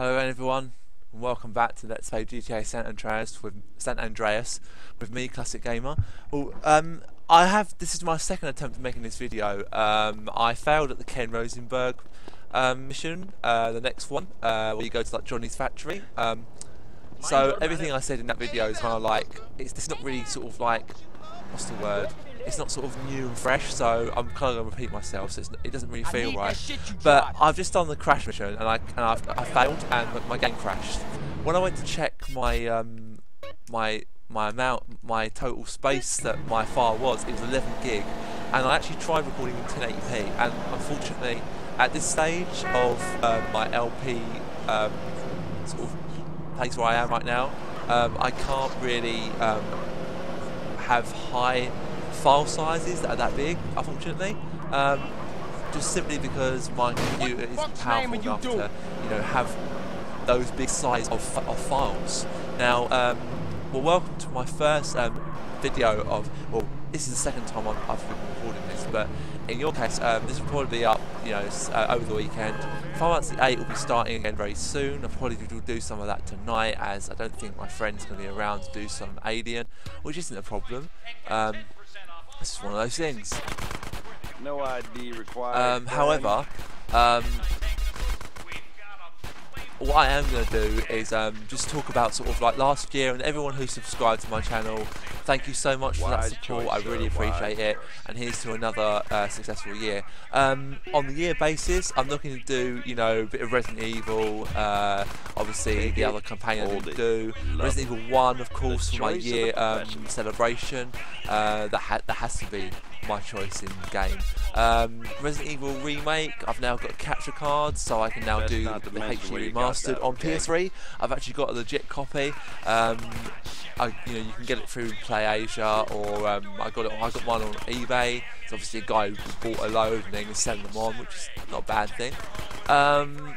Hello everyone, and welcome back to Let's Play GTA San Andreas with San Andreas with me, ClassixGamer. Well, um, I have this is my second attempt at making this video. Um, I failed at the Ken Rosenberg um, mission, uh, the next one, uh, where you go to like Johnny's factory. Um, so everything I said in that video is kind of like it's, it's not really sort of like what's the word? It's not sort of new and fresh, so I'm kind of going to repeat myself. So it doesn't really feel right. But I've just done the crash mission, and I and I've, I failed, and my game crashed. When I went to check my um, my my amount, my total space that my file was, it was 11 gig, and I actually tried recording in 1080p, and unfortunately, at this stage of um, my LP um, sort of place where I am right now, um, I can't really um, have high file sizes that are that big, unfortunately. Um, just simply because my computer isn't powerful enough to, you know, have those big size of, of files. Now, um, well, welcome to my first um, video of, well, this is the second time I've, I've been recording this, but in your case, um, this will probably be up, you know, uh, over the weekend. Final Fantasy 8 will be starting again very soon. I'll probably do some of that tonight, as I don't think my friend's going to be around to do some Alien, which isn't a problem. Um, this is one of those things. No ID required. Um, however, um, what I am going to do is um, just talk about sort of like last year and everyone who subscribed to my channel. Thank you so much for that support. I really appreciate it. And here's to another uh, successful year. Um, on the year basis, I'm looking to do you know a bit of Resident Evil. Uh, obviously, the other campaign I didn't do. Resident Evil 1, of course, for my year um, celebration. Uh, that ha that has to be my choice in game. Um, Resident Evil Remake, I've now got capture cards, so I can now do the, the HD remastered on PS3. I've actually got a legit copy. Um, I, you know, you can get it through PlayAsia, or um, I got it. I got one on eBay. It's obviously a guy who bought a load and then he's selling them on, which is not a bad thing. Um,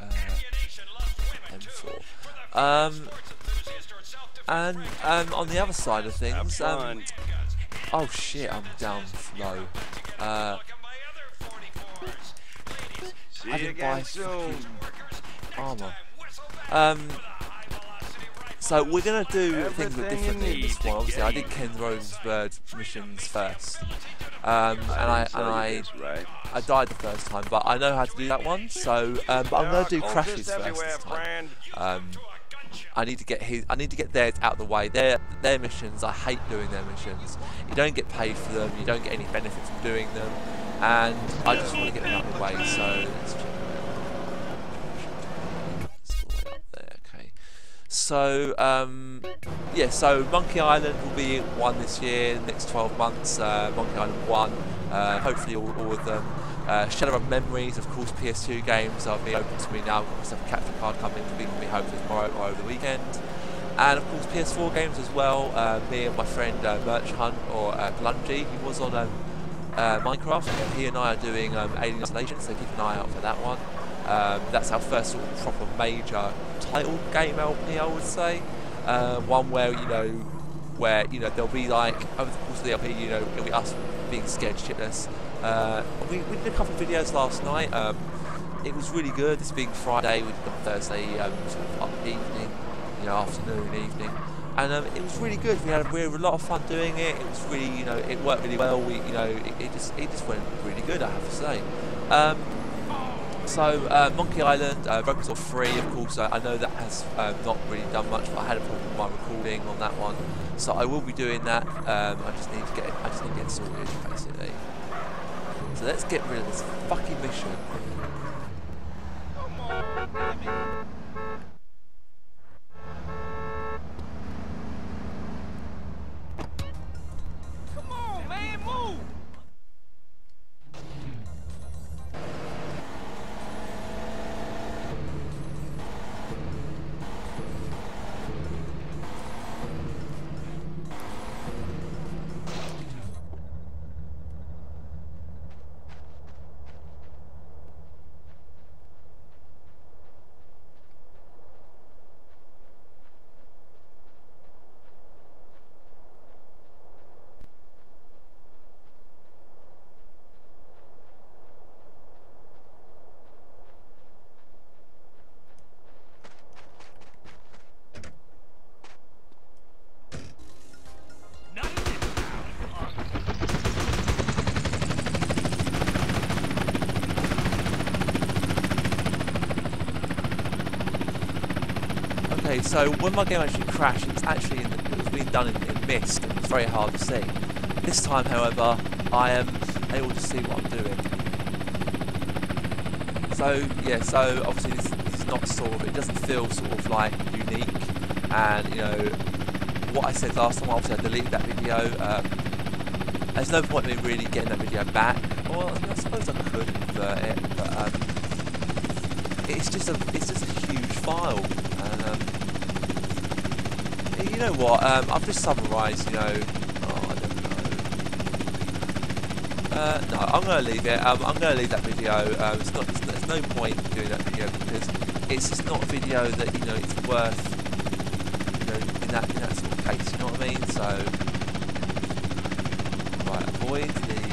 uh, M4. And um, on the other side of things, um, oh shit, I'm down low. Uh, I didn't buy armor. Um, so we're gonna do Everything things a bit differently in this one. Obviously, I did Ken Rosenberg missions first, um, and I and I I died the first time, but I know how to do that one. So, um, but I'm gonna do crashes first this time. Um, I need to get his. I need to get theirs out of the way. Their their missions. I hate doing their missions. You don't get paid for them. You don't get any benefit from doing them, and I just want to get them out of the way. So let's check. Okay. So um, yeah. So Monkey Island will be one this year. Next 12 months. Uh, Monkey Island one. Uh, hopefully all, all of them. Uh, Shadow of Memories, of course, PS2 games are being open to me now. Got myself a capture card coming to me, hopefully tomorrow or over the weekend. And of course, PS4 games as well. Uh, me and my friend uh, Merch Hunt or uh, Glungy, he was on um, uh, Minecraft. He and I are doing um, Alien Isolation, so keep an eye out for that one. Um, that's our first sort of proper major title game LP, I would say. Uh, one where you know, where you know there'll be like over the course of the LP, you know, it'll be us being scared shitless uh, we, we, did a couple of videos last night. Um, it was really good. This being Friday, we did Thursday um, sort of evening, you know, afternoon, evening, and um, it was really good. We had, we had a lot of fun doing it. It was really, you know, it worked really well. We, you know, it, it just it just went really good. I have to say. Um, so uh, Monkey Island, uh, Sword 3, of course, I know that has um, not really done much, but I had a problem with my recording on that one, so I will be doing that. Um, I just need to get, I just need to get sorted, basically. So let's get rid of this fucking mission. Okay, so when my game actually crashed, it's actually in, it was being done in, in mist. and It's very hard to see. This time, however, I am able to see what I'm doing. So yeah, so obviously this, this is not sort of it doesn't feel sort of like unique, and you know what I said last time. Obviously, I deleted that video. Um, there's no point in me really getting that video back. Well, I suppose I could convert it, but um, it's just a it's just a huge file. You know what? Um, I've just summarised. You know, oh, I don't know. Uh, no, I'm going to leave it. Um, I'm going to leave that video. Um, it's not. It's, there's no point in doing that video because it's just not a video that you know it's worth. You know, in that in that sort of case. You know what I mean? So. Right, avoid the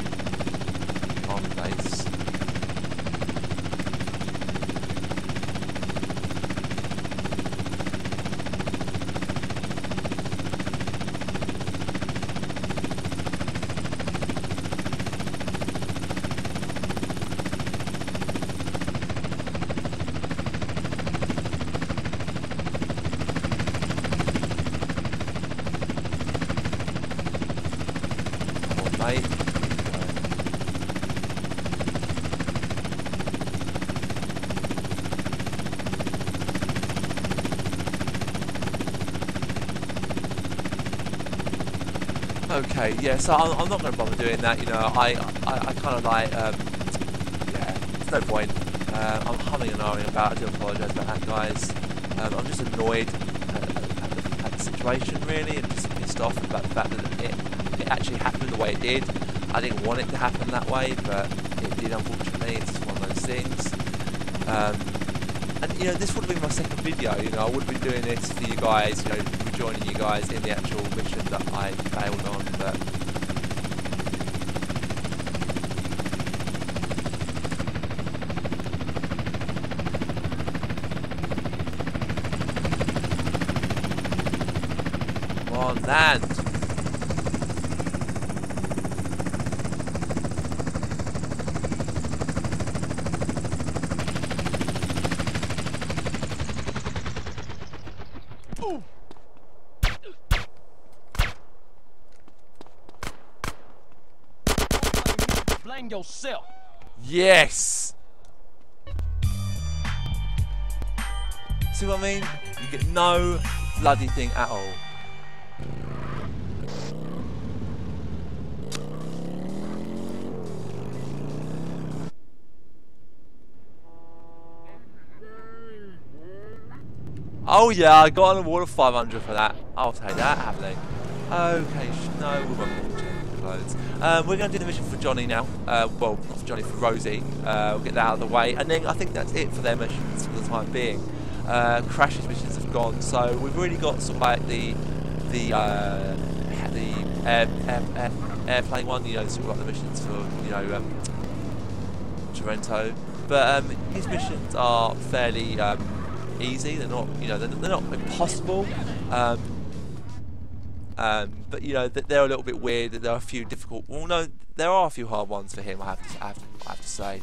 Okay, yeah, so I'm, I'm not going to bother doing that, you know, I, I, I kind of like, um, yeah, there's no point. Uh, I'm humming and ahhing about, I do apologise about that, guys. Um, I'm just annoyed at, at, the, at the situation, really, and just pissed off about the fact that it, actually happened the way it did. I didn't want it to happen that way, but it did, unfortunately. It's one of those things. Um, and, you know, this would have been my second video, you know, I would been doing this for you guys, you know, joining you guys in the actual mission that I failed on, but land! Blame yourself. Yes! See what I mean? You get no bloody thing at all. Oh yeah, I got an award of 500 for that. I'll take that happily. Okay, no, we won't Um, we're going to do the mission for Johnny now. Uh, well, not for Johnny, for Rosie. Uh, we'll get that out of the way, and then I think that's it for their missions for the time being. Uh, Crash's missions have gone, so we've really got sort of like the the uh, the air, air, air, airplane one. You know, sort of like the missions for you know um. But um, his missions are fairly um, easy. They're not, you know, they're, they're not impossible. Um, um, but you know, th- they're a little bit weird. There are a few difficult. Well, no, there are a few hard ones for him. I have to, I have I have to say.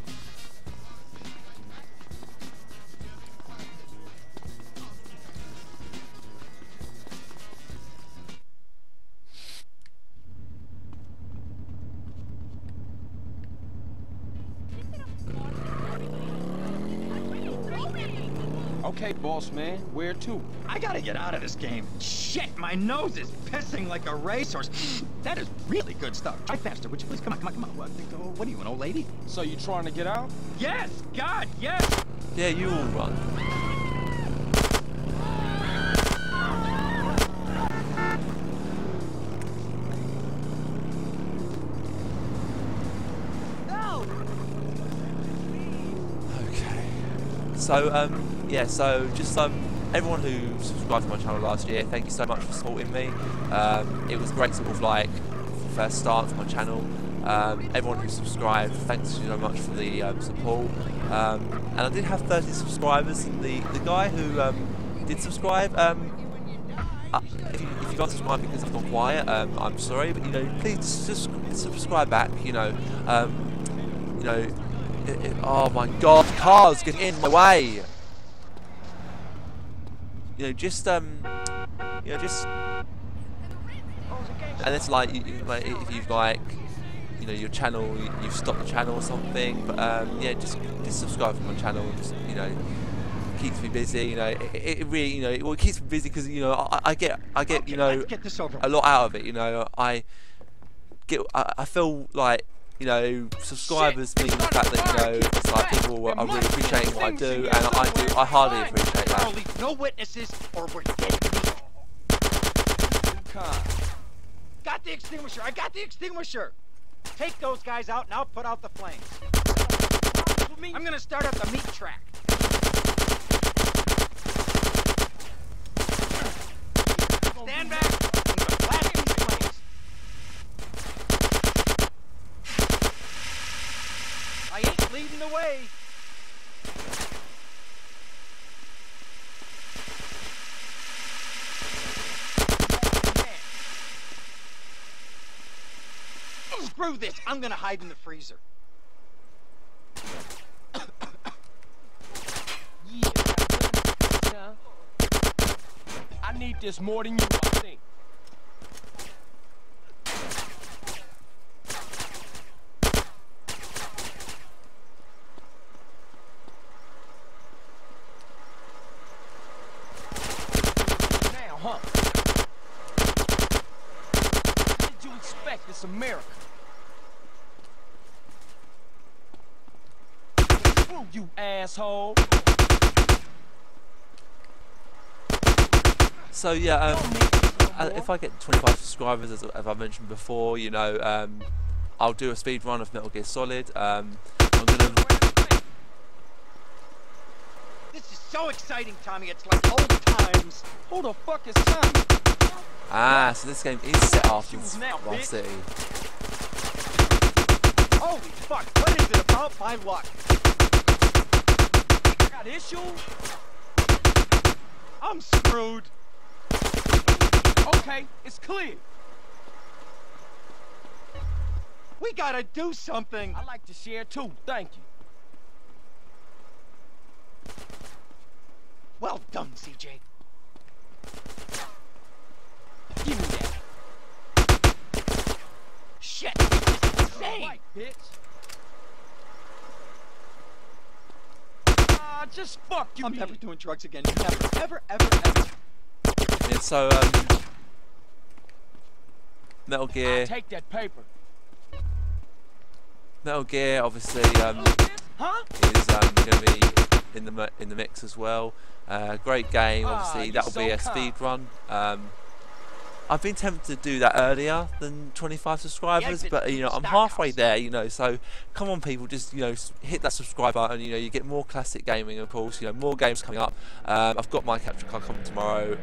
Okay, boss man, where to? I gotta get out of this game. Shit, my nose is pissing like a racehorse. That is really good stuff. Try faster, would you please? Come on, come on, come on. What, what are you, an old lady? So you trying to get out? Yes, God, yes. Yeah, you all run. Okay. So um, yeah, so just um, everyone who subscribed to my channel last year, thank you so much for supporting me. Um, it was great, sort of like first start to my channel. Um, everyone who subscribed, thanks so much for the um, support. Um, and I did have 30 subscribers, and the the guy who um, did subscribe. Um, uh, if, you, if you got subscribed because I've gone quiet, I'm sorry, but you know, please subscribe back. You know, you know, it, it, oh my God, cars getting in my way. You know, just um, you know, just and it's like, you, like if you've like you know your channel you- you've stopped the channel or something but um, yeah just just subscribe to my channel just you know keeps me busy you know it, it really you know it, well, it keeps me busy because you know I, I get I get you know get a lot out of it you know I get I, I feel like you know subscribers mean the fact that you know it's like people are really appreciating what I do and I do I hardly appreciate I'll leave no witnesses or we're dead. Got the extinguisher. I got the extinguisher. Take those guys out and I'll put out the flames. I'm gonna start up the meat track. Stand back. I ain't leading the way. Screw this. I'm gonna hide in the freezer. Yeah. I need this more than you, I think. Now, huh? What did you expect? It's America. Screw you, asshole. so yeah um, uh, if I get 25 subscribers, as, as I mentioned before, you know, um, I'll do a speed run of Metal Gear Solid. Um, I'm gonna, This is so exciting, Tommy. It's like old times. Who the fuck is Tommy? ah, so this game is set after Vice. City. Holy fuck, what is it about my luck? Got issues? I'm screwed. Okay, it's clear. We gotta do something. I like to share too, thank you. Well done, CJ. Give me that. Shit, this is insane. Right, bitch. Ah, just fuck you. I'm bitch. never doing drugs again. Never, ever, ever, ever. Yeah, so um, Metal I'll Gear, take that paper. Metal Gear, obviously um, Huh? is um, going to be in the in the mix as well. Uh, great game, Ah, obviously you're that'll be a kind. speed run. Um, I've been tempted to do that earlier than 25 subscribers, exit but you know I'm halfway there. You know, so come on, people, just you know hit that subscribe button. You know, you get more classic gaming, of course. You know, more games coming up. Um, I've got my capture card coming tomorrow.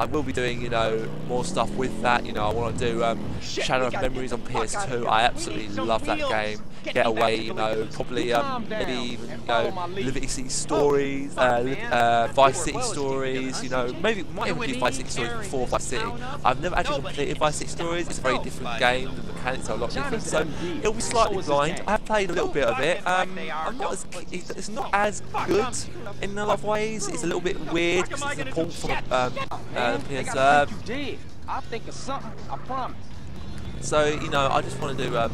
I will be doing, you know, more stuff with that. You know, I want to do um, Shit, Shadow of Memories on PS2. I absolutely love that wheels. game. Get Get away, you know, probably um, maybe even you know. Liberty City Stories, fuck, uh, uh, Vice City Stories. You know, maybe might even do Vice City Stories before Vice City. I've never actually completed Vice City Stories. It's a very different game. The mechanics are a lot different, so it'll be slightly blind. I've played a little bit of it. Um. I'm not as it's, not as good in a lot of ways. It's a little bit weird because I it's a port from um, uh, PS. Uh, think you dead. I'll think of something, I promise. So you know, I just want to do. Um,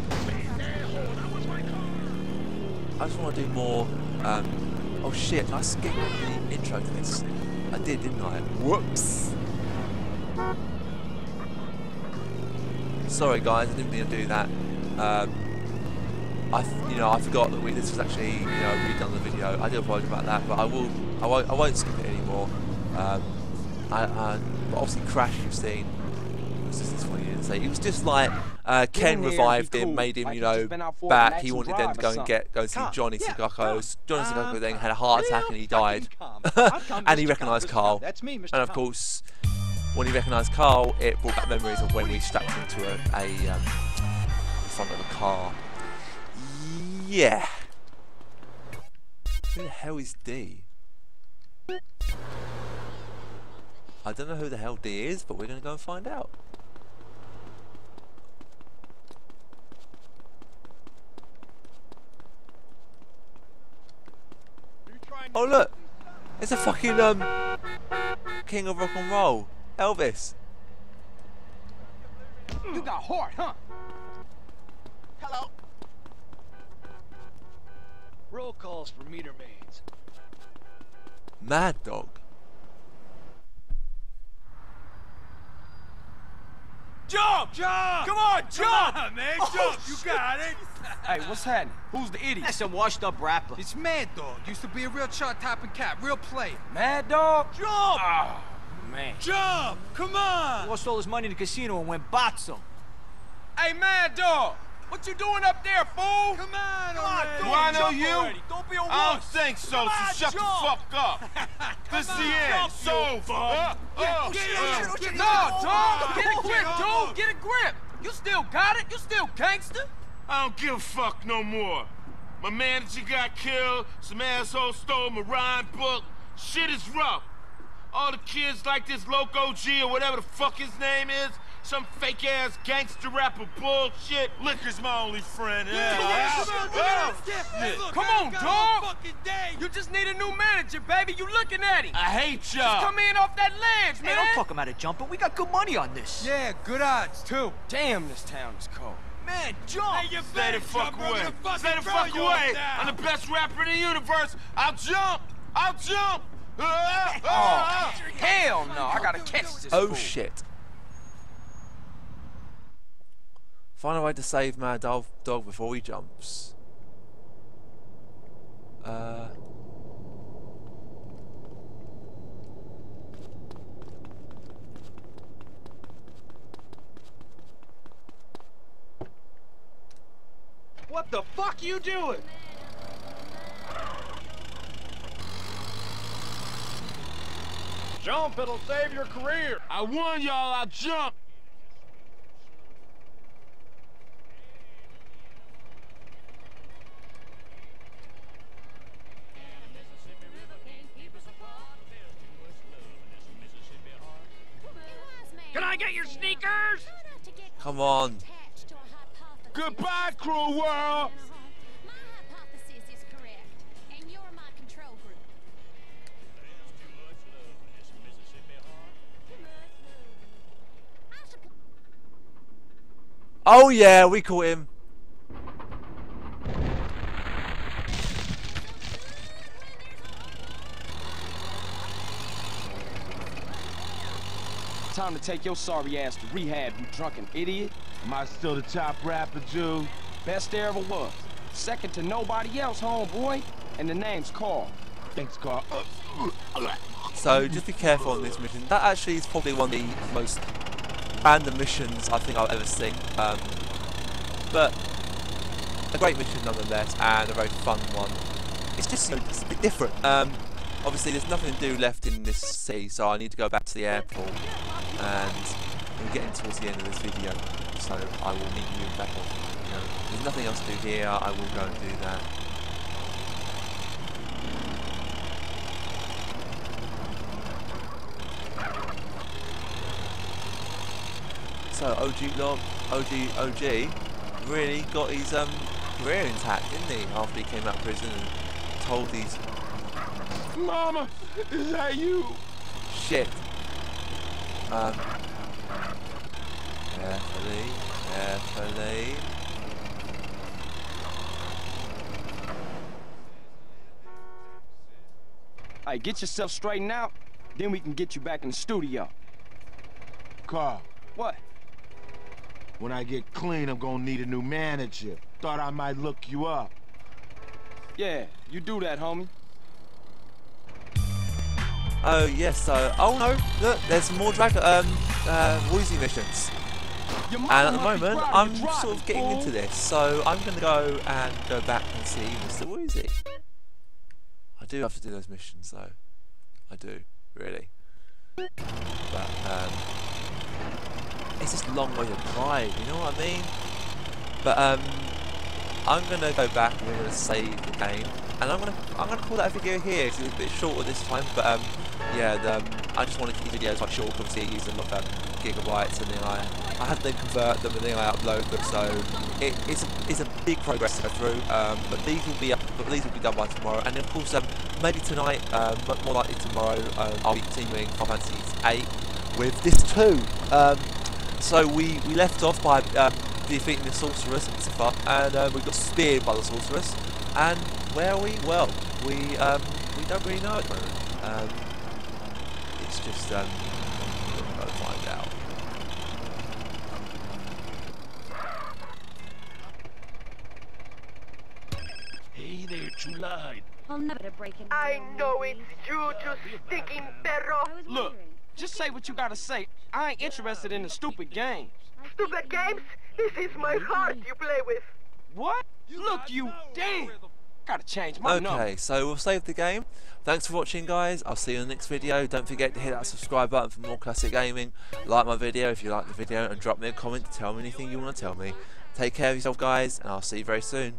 I just want to do more. Um, oh shit! I skipped the intro to this. I did, didn't I? Whoops. Sorry, guys. I didn't mean to do that. Um, I, you know, I forgot that we, this was actually, you know, redone the video. I do apologise about that, but I will, I won't, I won't skip it anymore. Um, But obviously, Crash, you've seen. What's this, this one you didn't say? It was just like uh, Ken revived him, made him, you know, just been out for a back. He wanted them to go and get go and see. Johnny calm. Johnny Um, then had a heart attack and he died. calm. I've come, and he recognised Carl. That's me, Mr. And of course, when he recognised Carl, it brought back memories of when we strapped him to a, a um, front of a car. Yeah. Who the hell is D? I don't know who the hell D is, but we're going to go and find out. Oh look, it's a fucking um, king of rock and roll, Elvis. You got heart, huh? Hello. Roll calls for meter maids. Madd Dogg. Jump! Jump! Come on, jump! Come on, man, Oh, jump. You got it. Hey, what's happening? Who's the idiot? That's a washed up rapper. It's Madd Dogg. Used to be a real chart topping cat, real player. Madd Dogg? Jump! Oh, man. Jump! Come on! Lost all his money in the casino and went botsum. Hey, Madd Dogg! What you doing up there, fool? Come on, Come on, do I know you? already. Don't be a I don't think so, Come so on, shut jump. the fuck up. this is the end. over. Uh, uh, get uh. get No, dog! Get a grip, dude! Get a grip! You still got it? You still gangster? I don't give a fuck no more. My manager got killed. Some asshole stole my rhyme book. Shit is rough. All the kids like this Loco G or whatever the fuck his name is. Some fake ass gangster rapper bullshit. Liquor's my only friend. Yeah. Come on, dog! You just need a new manager, baby. You looking at him. I hate y'all. Come in off that ledge, Hey, man. don't talk him out of jumping. We got good money on this. Yeah, good odds, too. Damn, this town is cold. Man, jump! you Stay the fuck away. Stay the fuck away. I'm the best rapper in the universe. I'll jump. I'll jump. Ah, Oh, ah, ah. hell no. I gotta catch this Oh fool. shit. Find a way to save my Dog, dog before he jumps. Uh. What the fuck you doing? Jump, it'll save your career. I won, y'all, I'll jump. Oh yeah, we caught him. Time to take your sorry ass to rehab, you drunken idiot. Am I still the top rapper, Jew? Best there ever was. Second to nobody else, homeboy. And the name's Carl. Thanks, Carl. So just be careful on this mission. That actually is probably one of the most random missions I think I've ever seen. Um, but a great mission nonetheless, and a very fun one. It's just it's a bit different. Um, obviously, there's nothing to do left in this city, so I need to go back to the airport, and we're getting towards the end of this video. So I will meet you in on. You know, there's nothing else to do here. I will go and do that. So OG Loc, OG OG, really got his um career intact, didn't he? After he came out of prison and told these Mama, is that you? shit. Um, carefully, carefully. Hey, get yourself straightened out, then we can get you back in the studio. Carl, What? When I get clean, I'm gonna need a new manager. Thought I might look you up. Yeah, you do that, homie. Oh yes, so oh no, look, there's more drag um uh Woozie missions. And at the moment, I'm sort of getting into this, so I'm going to go and go back and see Mr. Woozie. I do have to do those missions, though. I do, really. But, um, it's just long way to drive, you know what I mean? But, um, I'm to go back and we're to save the game. And I'm to I'm gonna call that video here, it's a bit shorter this time, but, um, yeah, the, um, I just want to keep videos like short, obviously, using a lot of um, gigabytes, and then I I had them convert them and then I upload them. So it, it's a, it's a big progress to go through. Um, but these will be up, but these will be done by tomorrow. And of course, um, maybe tonight, um, but more likely tomorrow, um, I'll be continuing Final Fantasy 8 with this too. Um, so we, we left off by um, defeating the sorceress, Lucifer, and uh, we got speared by the sorceress. And where are we? Well, we um, we don't really know at the moment. Um, it's just um, we'll go find out. Hey there, July. I'll never break in. I know it's you, you stinking perro. Look, just say what you gotta say. I ain't interested in the stupid games. Stupid games? This is my heart you play with. What? Look, you damn. Gotta change my number. Okay, so we'll save the game. Thanks for watching, guys. I'll see you in the next video. Don't forget to hit that subscribe button for more classic gaming. Like my video if you like the video, and drop me a comment to tell me anything you want to tell me. Take care of yourself, guys, and I'll see you very soon.